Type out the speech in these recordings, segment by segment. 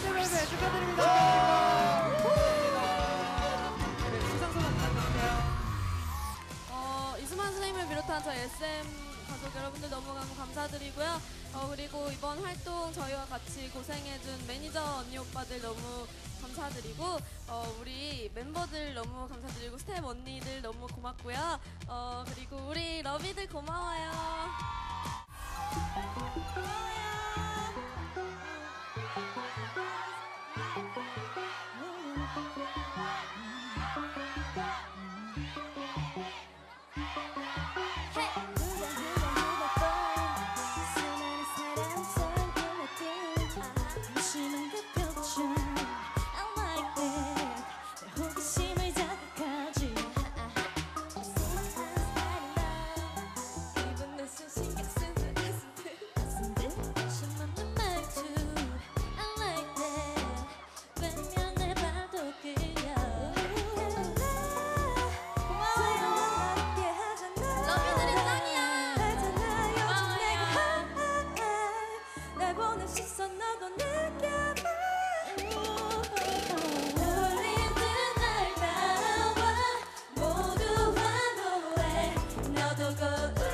해주면서 축하드립니다. 어, 비롯한 저 SM 가족 여러분들 너무 감사드리고요. 어, 그리고 이번 활동 저희와 같이 고생해준 매니저 언니 오빠들 너무 감사드리고 어, 우리 멤버들 너무 감사드리고 스텝 언니들 너무 고맙고요. 어, 그리고 우리 러비들 고마워요. Thank you. another girl.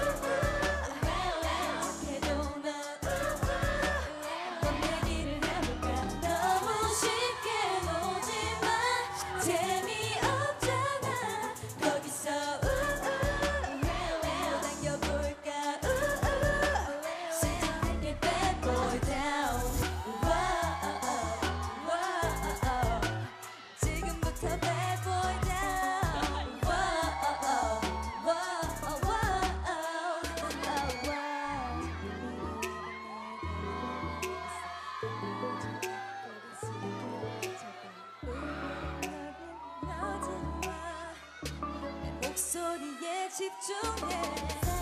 집중해.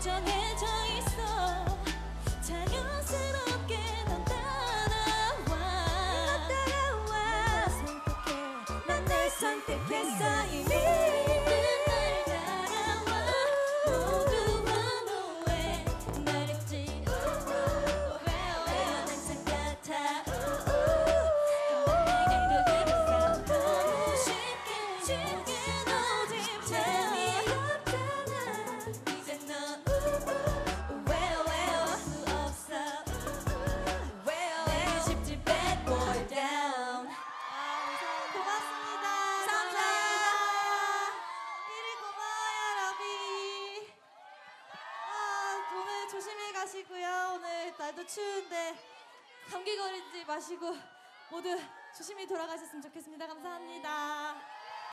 전해 가시고요. 오늘 날도 추운데 감기 걸리지 마시고 모두 조심히 돌아가셨으면 좋겠습니다. 감사합니다.